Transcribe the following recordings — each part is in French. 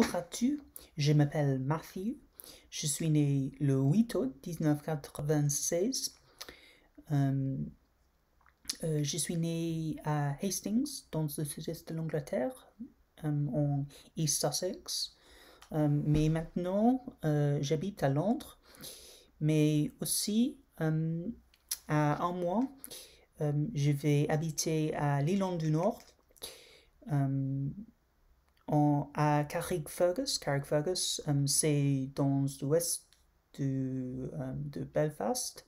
Tous, je m'appelle Matthew. Je suis né le 8 août 1996. Euh, euh, je suis né à Hastings, dans le sud-est de l'Angleterre, euh, en East Sussex. mais maintenant, j'habite à Londres, mais aussi à un mois, je vais habiter à l'Irlande du Nord en, à Carrickfergus. Carrickfergus, um, c'est dans l'ouest de, um, de Belfast.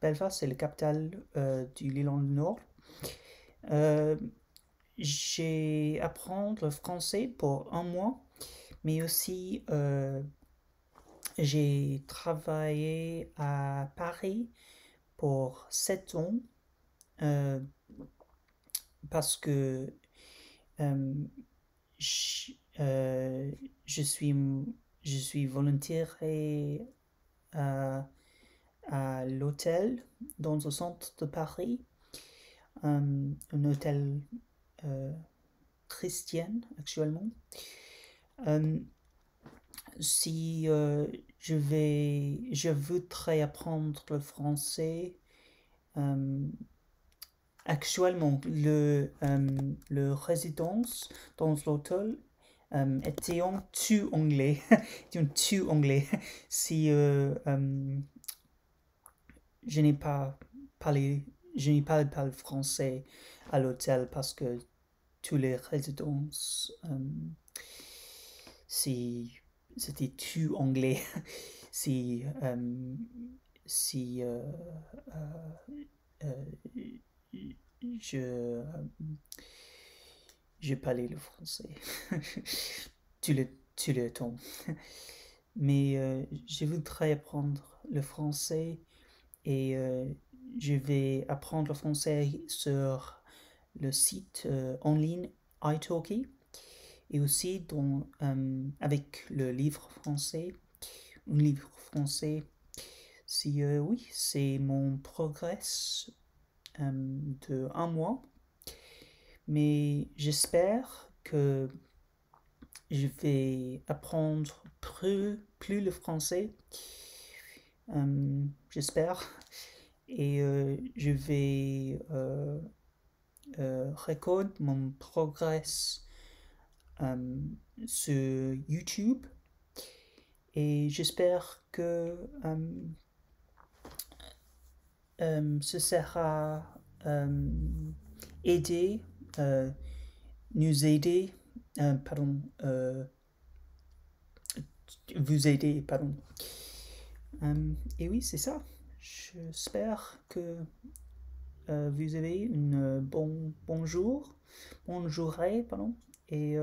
Belfast, c'est la capitale euh, du l'Irlande du Nord. Euh, j'ai apprendre le français pour un mois, mais aussi euh, j'ai travaillé à Paris pour sept ans parce que euh, je, suis, je suis volontaire à, à l'hôtel dans le centre de Paris, euh, un hôtel euh, chrétien actuellement. si je vais, je voudrais apprendre le français, Actuellement, le, euh, le résidence dans l'hôtel euh, était en tout anglais. en anglais. Si euh, je n'ai pas parlé, je n'ai pas parlé français à l'hôtel parce que tous les résidences, c'était tout anglais. si, si je, je parlais le français. tu le, tu le temps. Mais euh, je voudrais apprendre le français et euh, je vais apprendre le français sur le site euh, en ligne italki et aussi dans, avec le livre français, un livre français. Si oui, c'est mon progrès euh, de un mois. Mais j'espère que je vais apprendre plus, le français. Euh, j'espère. Et euh, je vais euh, recorder mon progrès sur YouTube. Et j'espère que euh, ce sera euh, aider, euh, nous aider, pardon, vous aider, pardon. et oui, c'est ça. J'espère que vous avez une bon bonjour, bonne journée, pardon. Et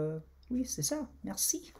oui, c'est ça. Merci.